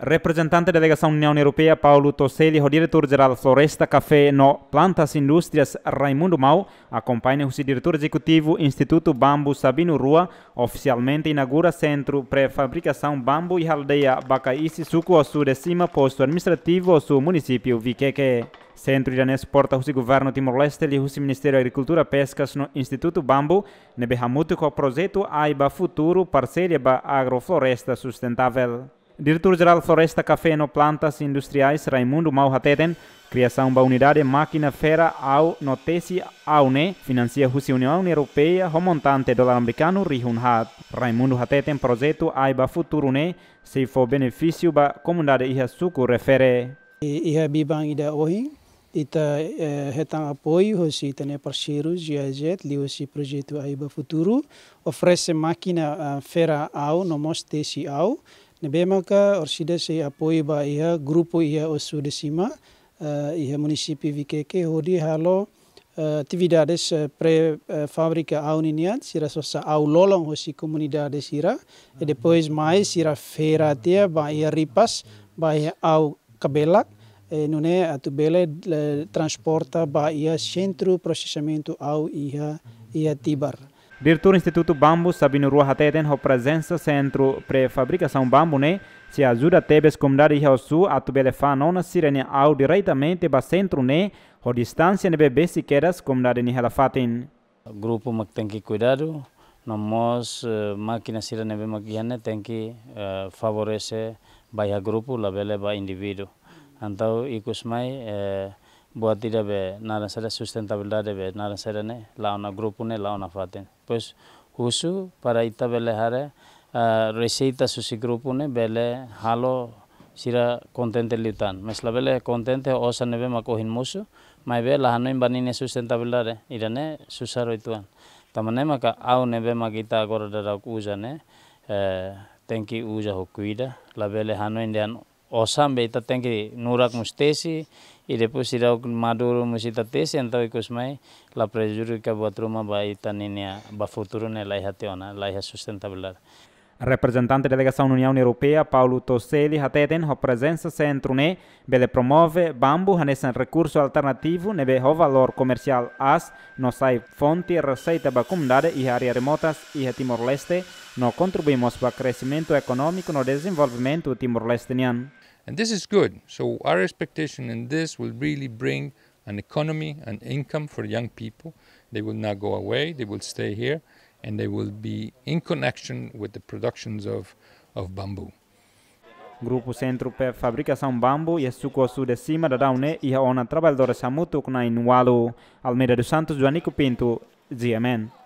Representante da delegação União Europeia, Paulo Tosselli, o diretor-geral Floresta Café no Plantas Indústrias, Raimundo Mau, acompanha o diretor executivo Instituto Bambu Sabino Rua, oficialmente inaugura centro pré-fabricação bambu e aldeia Bacaísi, Suco, ao sul de cima, posto administrativo ao sul município Viqueque. Centro Iranês porta o governo Timor-Leste e o Ministério da Agricultura e Pescas no Instituto Bambu, nebe hamutu com o projeto AIBA Futuro, parceria ba agrofloresta sustentável. Diretor-Geral Floresta Café no Plantas Industriais, Raimundo Mauhateten, criação da unidade máquina fera ao noteci AUNE, financia a União Europeia, o montante dólar americano Rihunhat. Raimundo Hateten, projeto AIBA Futuro ne, se for benefício da comunidade Iha Suku refere. Iha bibang ida ohin, ita eh, hetang apoio hosi tane parceiros GIZ, li hosi projeto AIBA Futuro, oferece máquina uh, fera ao no mosteci ao, Nebemaka orsida se apoio ba ia grupo ia osu de cima uh, ia município Viqueque hodi halo atividades uh, pre uh, fábrica au niniat sira sosa au lolong hosi comunidade sira. E depois mais sira feira tia ba ia ripas ba ia au kabelak. E nune atu bele transporta ba ia centro processamento au ia ia tibar Diretor Instituto Bambu, Sabino Rua Hateten, a presença centro pré-fabricação bambu, né? Se ajuda a tebes comunidade e sul a tu na sirene ao diretamente para centro, né? A distância nebe besi quedas comunidade ni helafatin. Grupo mak tem que cuidado, nós uh, máquina sirene nebe makiane tem que uh, favorecer baia grupo, la bele ba indivíduo. Então, ikus mai uh, buat tidak be nara sada sustentabilidade be nara sada ne launa grupo ne launa faten. Pois husu para ita bele hare uh, receita susi grupo ne bele halo sira contente litan mesla bele contente osa nebe makohin musu mai be la hanoin banine sustentabilidade irane susaro ituan tamane maka au nebe makita agora dara uja ne uh, tenki uja hokuida la bele hanoin dan osam be ita tenki nurak mustesi e depois irá o maduro musita tese então ikos mai la prejudica buat rumah ba ita ninia ba futuro ne lai hationa lai sustentabilidade Representante da delegação da União Europeia, Paulo Tosselli, hateten a presença centro ne, bele promove bambu nesse recurso alternativo, nebe o valor comercial as, no sai fonte receita ba comunidade e áreas remotas e Timor-Leste, no contribuímos para crescimento econômico no desenvolvimento timor-lesteniano. And this is good. So our expectation in this will really bring an economy, an income for young people. They will not go away, they will stay here, and they will be in connection with the productions of, of bamboo. Grupo Centro para Fabricação Bambu e Suco Sul de Cima da Daune e a ona trabalhadora Samuto na Inualo, Almeida dos Santos, Joanico Pinto, GMN.